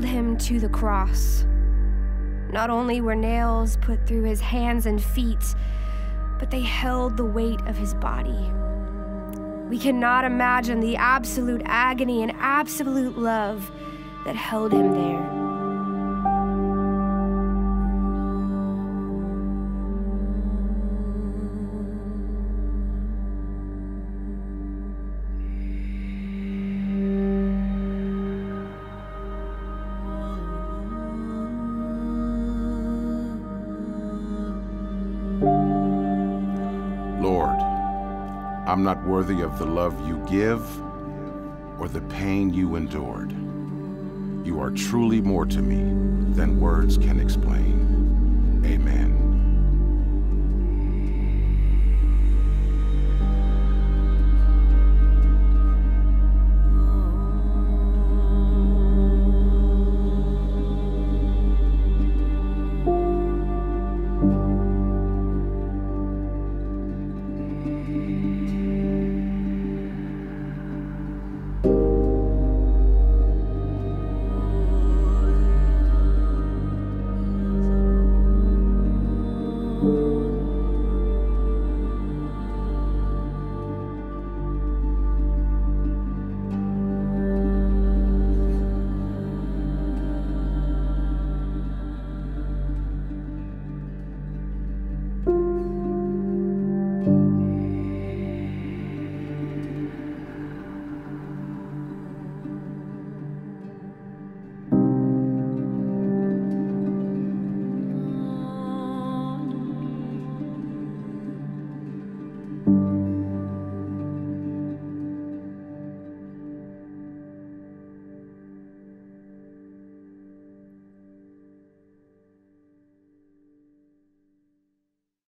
to the cross. Not only were nails put through his hands and feet, but they held the weight of his body. We cannot imagine the absolute agony and absolute love that held him there. I'm not worthy of the love you give or the pain you endured. You are truly more to me than words can explain.